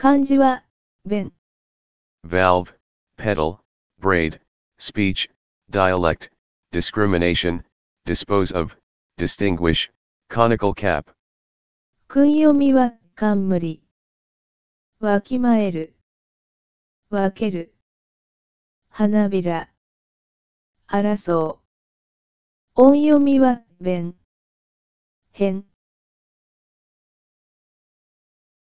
漢字は、弁。valve, pedal, braid, speech, dialect, discrimination, dispose of, distinguish, conical cap. 訓読みは、冠。わきまえる。分ける。花びら。争う。音読みは、弁。変。